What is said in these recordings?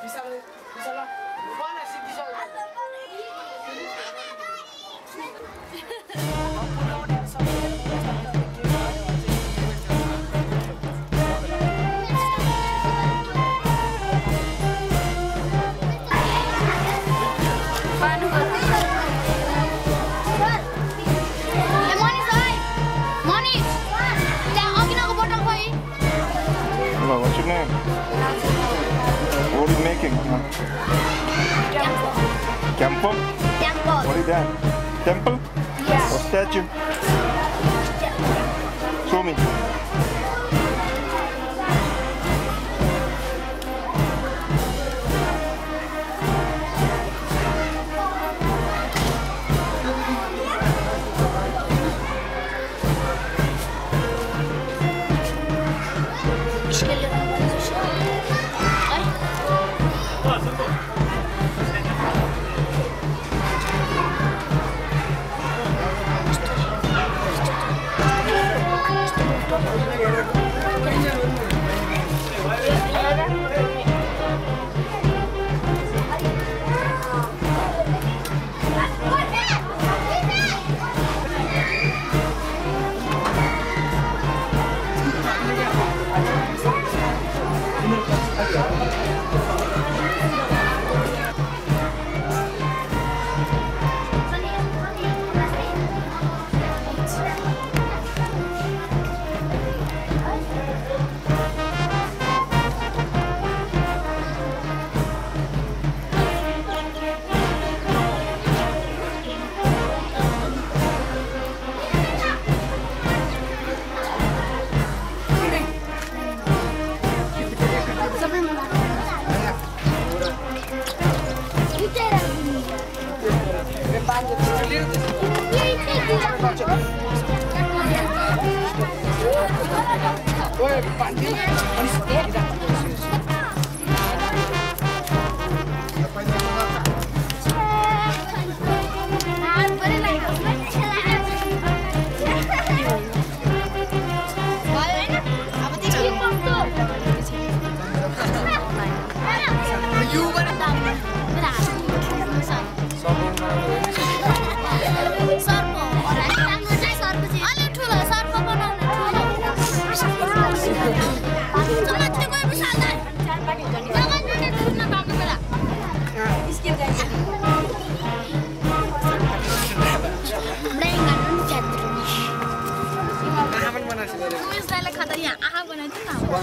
Bisa, bisa lah. You making? Temple? What is that? Temple? Or statue? Show me. Thank you.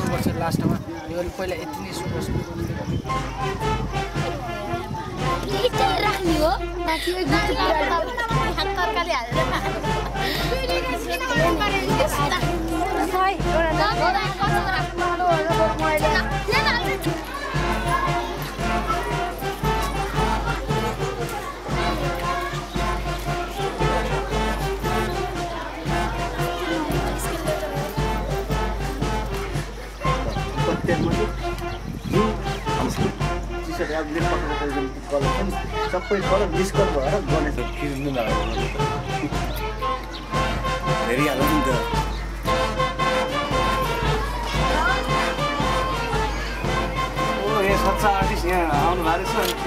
बनाउनुपर्छ लास्टमा। यो पहिला यति नै सुन्नुहोस् हालेर सबै कलर डिस्कल भएर गणेश किन्नु हेरिहाल्नु नि त सच्चा आर्टिस्ट यहाँ आउनु भएको रहेछ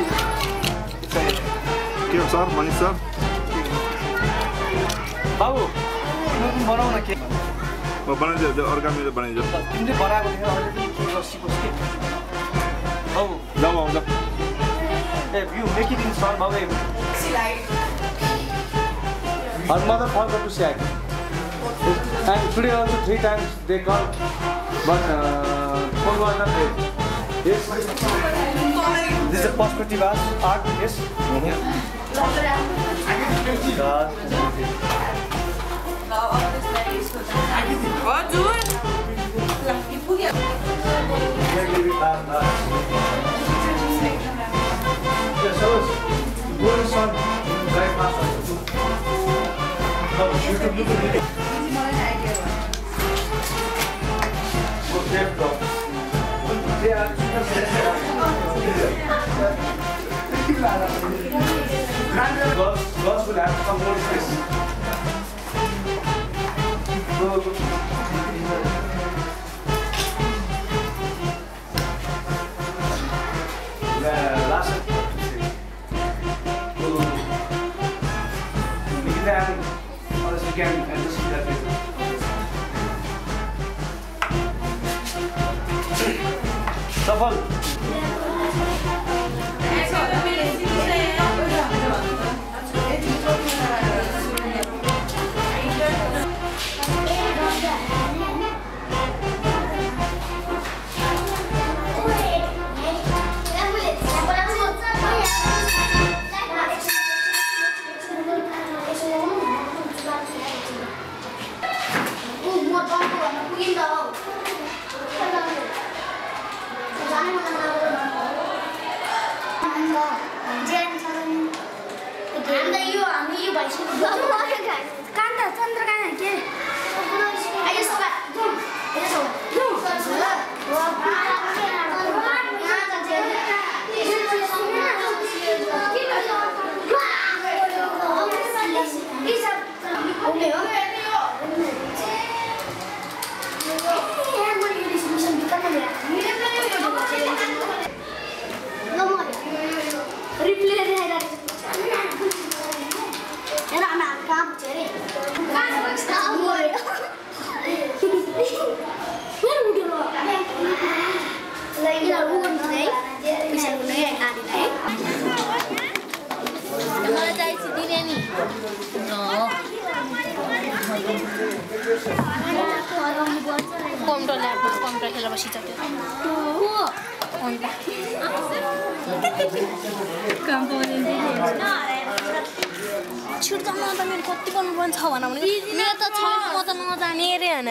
के हो सर मनिष सर बाबु के बनाएको the view. Make it in storm away. Slide. Her mother forgot to check. And today also three times they called, but uh, phone was not there. Yes. This is a perspective as art. Yes. Mm -hmm. God. What do it? No, you can look at can adjust their level. Shuffle. Computer ल्याबमा computer खेलेर बसिसक्यो अन्त म त मेरो कति गर्नुपर्ने छ भन भने मेरो त छैन म त नजाने अरे होइन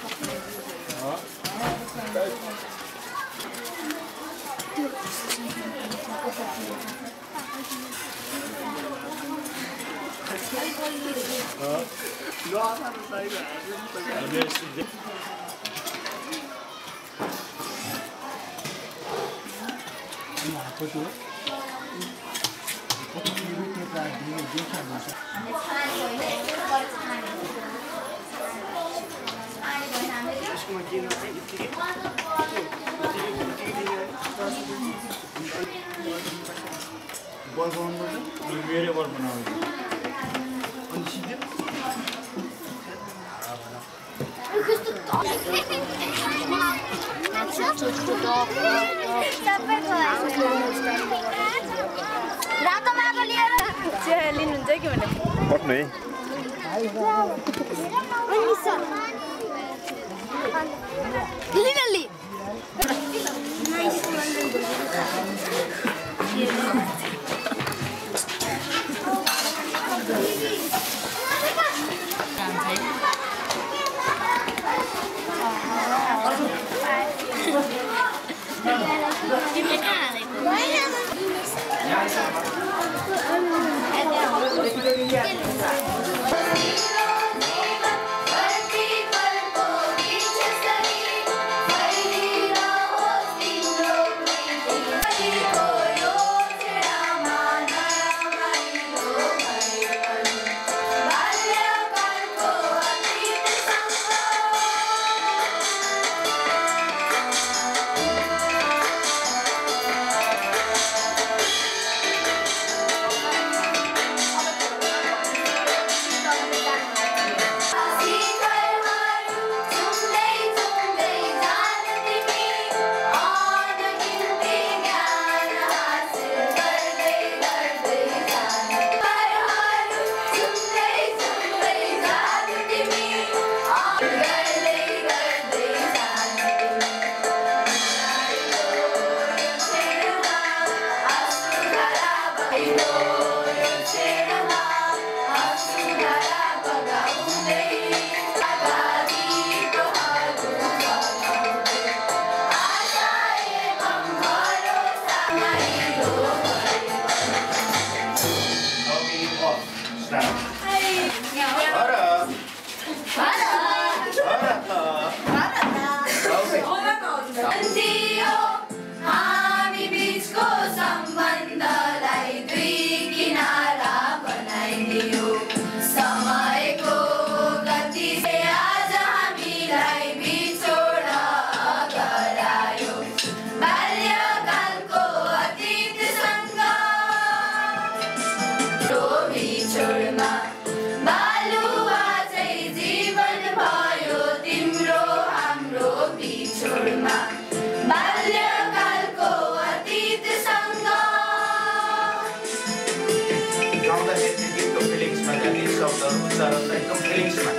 Lo hacen salir. A ver si Bazı onları bir yere var bana abi. रातो माटो लिएर पट्नु Yes. सुरमा बाल्यकालको अतीतसँग गाउँदाखेरि गीतको फिलिङ्समा जाने शब्दहरू उच्चारणलाई एकदम फिलिङ्समा